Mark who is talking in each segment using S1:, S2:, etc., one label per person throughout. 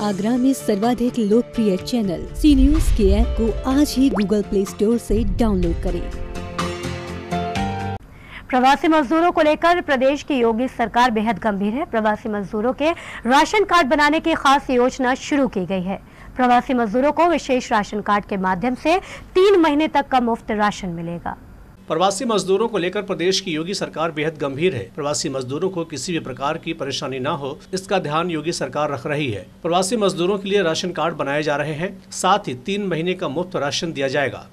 S1: आगरा में सर्वाधिक लोकप्रिय चैनल सी न्यूज़ के ऐप को आज ही गूगल प्ले स्टोर से डाउनलोड करें।
S2: प्रवासी मजदूरों को लेकर प्रदेश की योगी सरकार बेहद गंभीर है। प्रवासी मजदूरों के राशन कार्ड बनाने की खास योजना शुरू की गई है। प्रवासी मजदूरों को विशेष राशन कार्ड के माध्यम से तीन महीने तक का मुफ़्त राशन मिलेगा।
S3: प्रवासी मजदूरों को लेकर प्रदेश की योगी सरकार बेहद गंभीर है। प्रवासी मजदूरों को किसी भी प्रकार की परेशानी न हो, इसका ध्यान योगी सरकार रख रही है। प्रवासी मजदूरों के लिए राशन कार्ड बनाए जा रहे हैं, साथ ही तीन महीने का मुफ़्त राशन दिया जाएगा।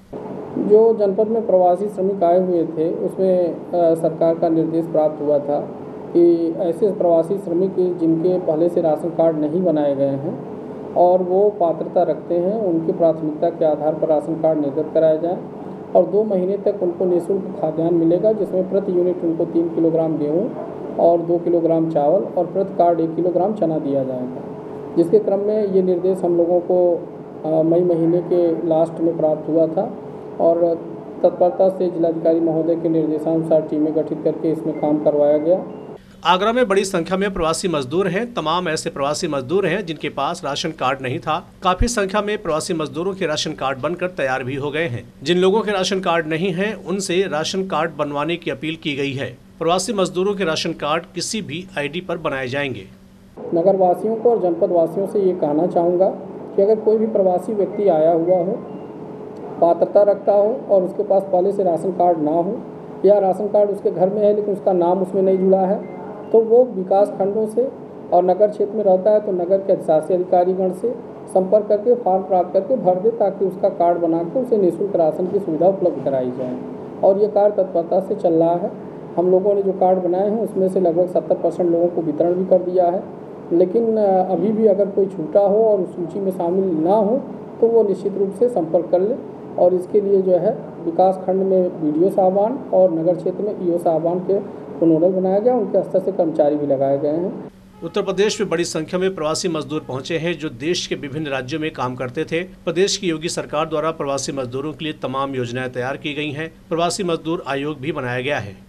S4: जो जनपद में प्रवासी श्रमिक आए हुए थे, उसमें सरकार का निर्देश प्राप्त हुआ था कि ऐसे प्रवासी श्रमिक जिनके पहले से राशन कार्ड नहीं बनाए गए हैं और वो पात्रता रखते हैं, उनकी प्राथमिकता के आधार पर राशन कार्ड निर्गत कराया जाए। और दो महीने तक उनको निःशुल्क खाद्यान्न मिलेगा, जिसमें प्रति यूनिट उनको तीन किलोग्राम गेहूँ और दो किलोग्राम चावल और प्रति कार्ड एक किलोग्राम चना दिया जाएगा। जिसके क्रम में ये निर्देश हम लोगों को मई महीने के लास्ट में प्राप्त हुआ था और तत्परता से जिलाधिकारी महोदय के निर्देशानुसार टीमें गठित करके इसमें काम करवाया गया।
S3: आगरा में बड़ी संख्या में प्रवासी मजदूर हैं। तमाम ऐसे प्रवासी मजदूर हैं जिनके पास राशन कार्ड नहीं था। काफ़ी संख्या में प्रवासी मजदूरों के राशन कार्ड बनकर तैयार भी हो गए हैं। जिन लोगों के राशन कार्ड नहीं है, उनसे राशन कार्ड बनवाने की अपील की गई है। प्रवासी मजदूरों के राशन कार्ड किसी भी आईडी पर बनाए जाएँगे।
S4: नगर वासियों को और जनपद वासियों से ये कहना चाहूँगा कि अगर कोई भी प्रवासी व्यक्ति आया हुआ हो, पात्रता रखता हो और उसके पास पहले से राशन कार्ड ना हो, या राशन कार्ड उसके घर में है लेकिन उसका नाम उसमें नहीं जुड़ा है तो वो विकास खंडों से और नगर क्षेत्र में रहता है तो नगर के अधिशासी अधिकारीगण से संपर्क करके फॉर्म प्राप्त करके भर दे ताकि उसका कार्ड बना के उसे निःशुल्क राशन की सुविधा उपलब्ध कराई जाए। और ये कार्य तत्परता से चल रहा है। हम लोगों ने जो कार्ड बनाए हैं उसमें से लगभग सत्तर परसेंट लोगों को वितरण भी कर दिया है। लेकिन अभी भी अगर कोई छूटा हो और उस सूची में शामिल ना हो तो वो निश्चित रूप से संपर्क कर ले। और इसके लिए जो है विकास खंड में वी साहबान और नगर क्षेत्र में ई साहबान के को नोडल बनाया गया, उनके स्तर से कर्मचारी भी लगाए गए हैं।
S3: उत्तर प्रदेश में बड़ी संख्या में प्रवासी मजदूर पहुँचे हैं, जो देश के विभिन्न राज्यों में काम करते थे। प्रदेश की योगी सरकार द्वारा प्रवासी मजदूरों के लिए तमाम योजनाएँ तैयार की गई हैं। प्रवासी मजदूर आयोग भी बनाया गया है।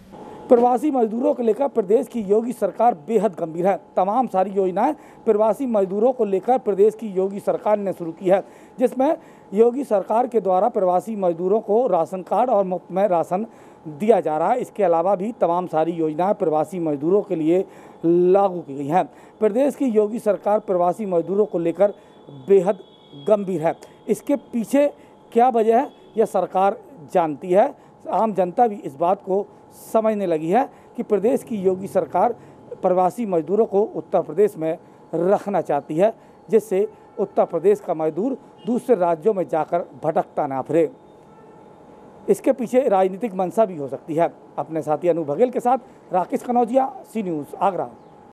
S5: प्रवासी मजदूरों को लेकर प्रदेश की योगी सरकार बेहद गंभीर है। तमाम सारी योजनाएँ प्रवासी मजदूरों को लेकर प्रदेश की योगी सरकार ने शुरू की है, जिसमें योगी सरकार के द्वारा प्रवासी मजदूरों को राशन कार्ड और मुफ़्त में राशन दिया जा रहा है। इसके अलावा भी तमाम सारी योजनाएँ प्रवासी मजदूरों के लिए लागू की गई हैं। प्रदेश की योगी सरकार प्रवासी मजदूरों को लेकर बेहद गंभीर है। इसके पीछे क्या वजह है, यह सरकार जानती है। आम जनता भी इस बात को समझने लगी है कि प्रदेश की योगी सरकार प्रवासी मजदूरों को उत्तर प्रदेश में रखना चाहती है, जिससे उत्तर प्रदेश का मजदूर दूसरे राज्यों में जाकर भटकता ना फिरे। इसके पीछे राजनीतिक मंशा भी हो सकती है। अपने साथी अनु बघेल के साथ राकेश कनौजिया सी न्यूज़, आगरा।